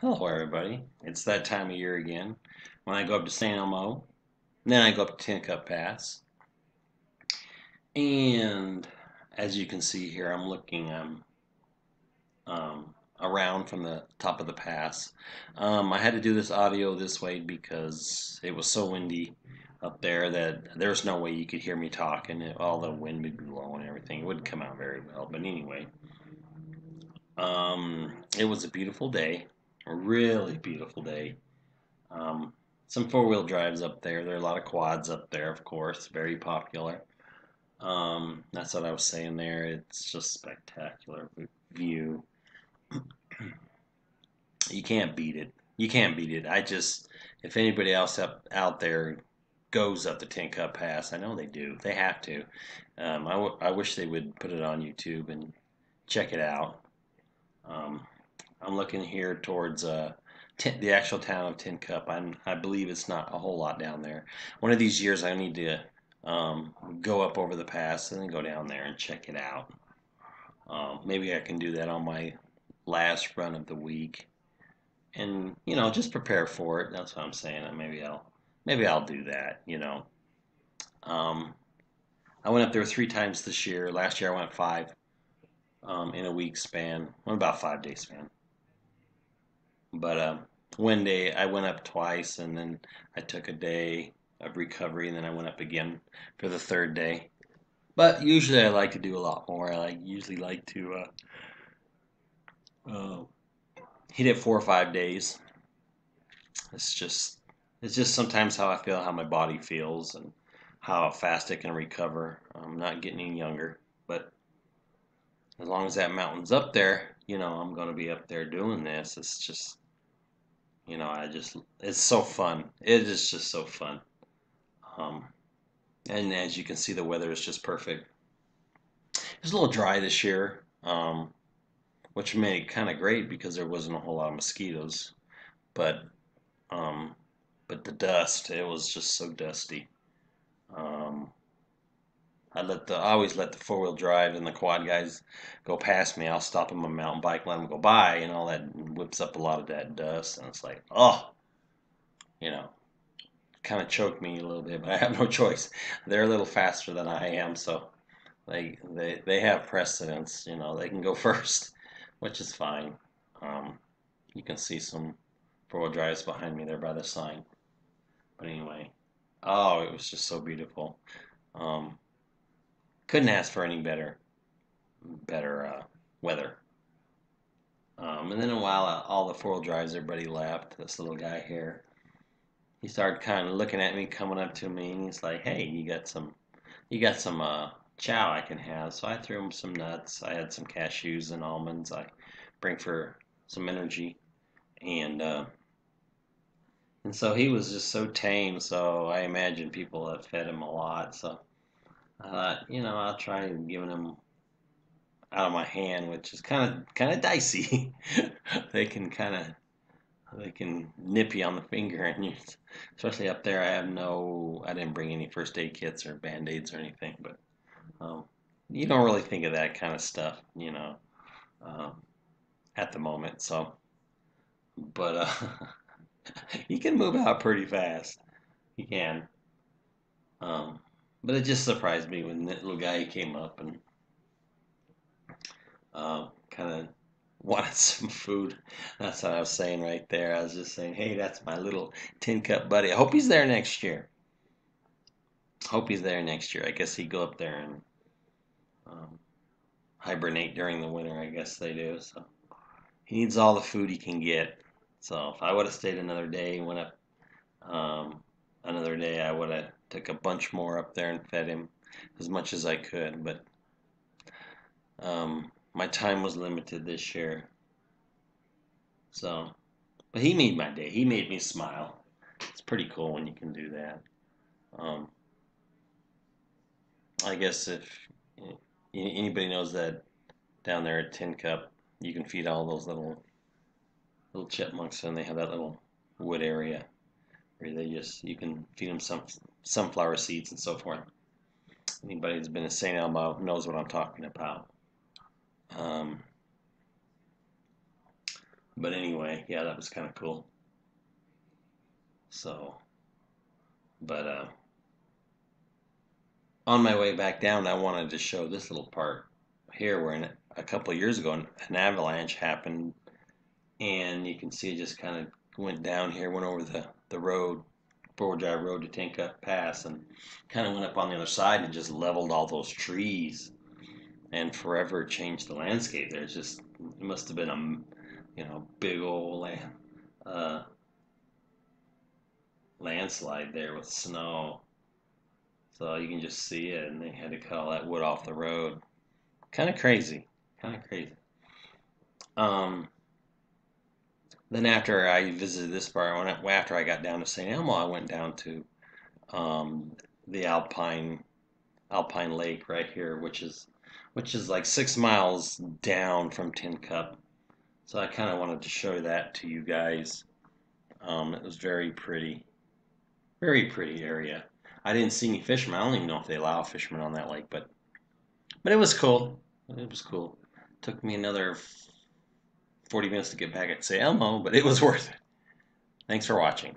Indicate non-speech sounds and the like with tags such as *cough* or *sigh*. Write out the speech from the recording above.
Hello, everybody. It's that time of year again when I go up to St. Elmo. Then I go up to Tin Cup Pass. And as you can see here, I'm looking um, um, around from the top of the pass. Um, I had to do this audio this way because it was so windy up there that there's no way you could hear me talking. All the wind would be blowing and everything. It wouldn't come out very well. But anyway, um, it was a beautiful day, a really beautiful day. Um, some four-wheel drives up there. There are a lot of quads up there, of course, very popular. Um, that's what I was saying there. It's just spectacular view. *clears throat* you can't beat it. You can't beat it. I just, if anybody else up out there goes up the Tin Cup Pass, I know they do. They have to. Um, I, I wish they would put it on YouTube and check it out. I'm looking here towards uh, the actual town of Tin Cup. I'm, I believe it's not a whole lot down there. One of these years, I need to um, go up over the pass and then go down there and check it out. Um, maybe I can do that on my last run of the week, and you know, just prepare for it. That's what I'm saying. Maybe I'll maybe I'll do that. You know, um, I went up there three times this year. Last year I went five um, in a week span, well, about five day span. But uh, one day I went up twice, and then I took a day of recovery, and then I went up again for the third day. But usually I like to do a lot more. I like usually like to uh, uh, hit it four or five days. It's just it's just sometimes how I feel, how my body feels, and how fast it can recover. I'm not getting any younger, but as long as that mountain's up there, you know, I'm going to be up there doing this. It's just, you know, I just, it's so fun. It is just so fun. Um, and as you can see, the weather is just perfect. It was a little dry this year, um, which made kind of great because there wasn't a whole lot of mosquitoes. But, um, but the dust, it was just so dusty. I let the I always let the four wheel drive and the quad guys go past me. I'll stop them on my mountain bike, let them go by, and all that whips up a lot of that dust. And it's like, oh, you know, kind of choked me a little bit, but I have no *laughs* choice. They're a little faster than I am, so they they they have precedence. You know, they can go *laughs* first, which is fine. Um, you can see some four wheel drives behind me there by the sign. But anyway, oh, it was just so beautiful. Um, couldn't ask for any better, better uh, weather. Um, and then a while, uh, all the four wheel drives, everybody left. This little guy here, he started kind of looking at me, coming up to me, and he's like, "Hey, you got some, you got some uh, chow I can have." So I threw him some nuts. I had some cashews and almonds. I bring for some energy, and uh, and so he was just so tame. So I imagine people have fed him a lot. So I thought, you know, I'll try giving them out of my hand, which is kind of kind of dicey. *laughs* they can kind of they can nip you on the finger, and you, especially up there. I have no, I didn't bring any first aid kits or band aids or anything, but um, you don't really think of that kind of stuff, you know, um, at the moment. So, but uh, *laughs* you can move out pretty fast. You can. Um, but it just surprised me when that little guy came up and uh, kind of wanted *laughs* some food. That's what I was saying right there. I was just saying, hey, that's my little tin cup buddy. I hope he's there next year. Hope he's there next year. I guess he'd go up there and um, hibernate during the winter. I guess they do. So he needs all the food he can get. So if I would have stayed another day, went up um, another day, I would have took a bunch more up there and fed him as much as I could. But um, my time was limited this year. So, but he made my day. He made me smile. It's pretty cool when you can do that. Um, I guess if anybody knows that down there at Tin Cup, you can feed all those little little chipmunks, and they have that little wood area they just you can feed them some sunflower seeds and so forth. Anybody who's been to St. Elmo knows what I'm talking about. Um, But anyway, yeah, that was kind of cool. So, but uh, on my way back down, I wanted to show this little part here where in, a couple years ago an avalanche happened, and you can see it just kind of went down here, went over the, the road, Four Drive Road to Tincup Pass, and kind of went up on the other side and just leveled all those trees and forever changed the landscape. There's just, it must have been a, you know, big old land, uh, landslide there with snow. So you can just see it, and they had to cut all that wood off the road. Kind of crazy. Kind of crazy. Um, then after I visited this bar, after I got down to St. Elmo, I went down to um, the Alpine Alpine Lake right here, which is which is like six miles down from Tin Cup. So I kind of wanted to show that to you guys. Um, it was very pretty, very pretty area. I didn't see any fishermen. I don't even know if they allow fishermen on that lake, but but it was cool. It was cool. Took me another 40 minutes to get back at St. Elmo, but it was worth it. Thanks for watching.